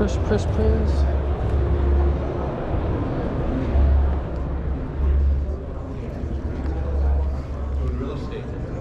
press, press, press. Real estate.